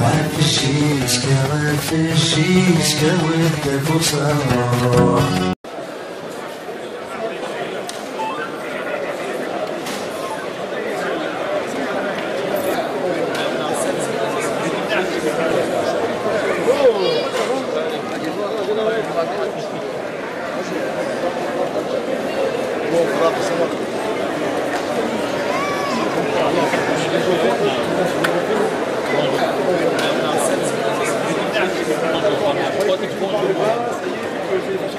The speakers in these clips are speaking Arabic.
وافشيك وافشيك ودك وصار Vou falar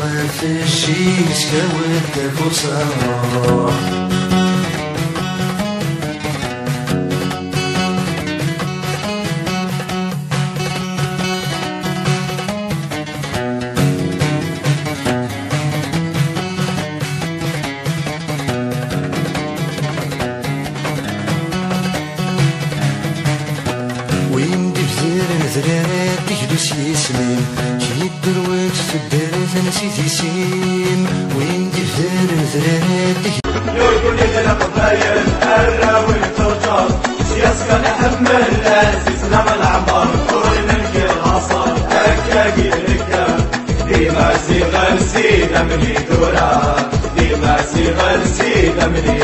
تشيش كويت كفوس الروح ويندب زير نزرانات تجلس يسمين لي الدروات في الدارث نسيت يسيم وين دفدار ثلاثة يرقل إلى القبايل الراوي ترجر يسكن حمل العزيز لما العمر قرن الكل غصر أكاقي ركا ديما سيغل سيدة من يدورا ديما سيغل سيدة من يدورا